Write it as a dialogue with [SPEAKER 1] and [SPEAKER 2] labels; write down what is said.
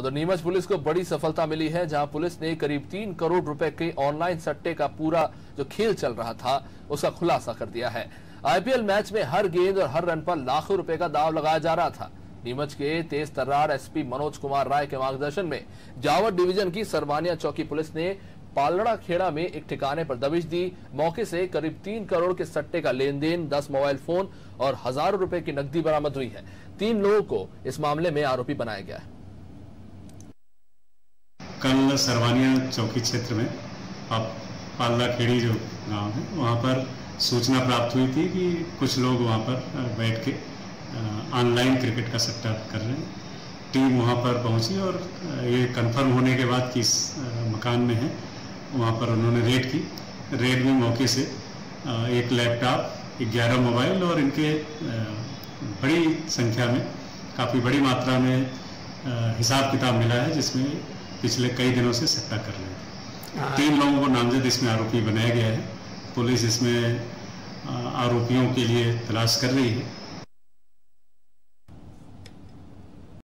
[SPEAKER 1] उधर नीमच पुलिस को बड़ी सफलता मिली है, जहाँ पुलिस ने करीब तीन करोड़ रुपए के ऑनलाइन सट्टे का पूरा जो खेल चल रहा था, उसका खुलासा कर दिया है। आईपीएल मैच में हर गेंद और हर रन पर लाखों रुपए का दाव लगाया जा रहा था। नीमच के तेज तर्रार एसपी मनोज कुमार राय के मार्गदर्शन में जावर डिवीज़न की सरवानिया चौकी पुलिस ने पालड़ा खेड़ा में एक ठिकाने पर दबिश दी। मौके से करीब तीन करोड़ के सट्टे का लेन देन दस मोबाइल फ़ोन और हज़ारों रुपए की नकदी बरामद हुई है। तीन लोगों को इस मामले में आरोपी बनाया गया है।
[SPEAKER 2] कल सरवानिया चौकी क्षेत्र में आप पालड़ा खेड़ी जो गाँव है, वहाँ पर सूचना प्राप्त हुई थी कि कुछ लोग वहाँ पर बैठ के ऑनलाइन क्रिकेट का सट्टा कर रहे हैं। टीम वहाँ पर पहुँची और ये कंफर्म होने के बाद कि मकान में है, वहाँ पर उन्होंने रेड की। रेड में मौके से एक लैपटॉप ग्यारह मोबाइल और इनके बड़ी संख्या में, काफ़ी बड़ी मात्रा में हिसाब किताब मिला है, जिसमें पिछले कई दिनों से सट्टा कर रहे थे हाँ। तीन लोगों को नामजद इसमें आरोपी बनाया गया है पुलिस इसमें आरोपियों के लिए तलाश कर रही है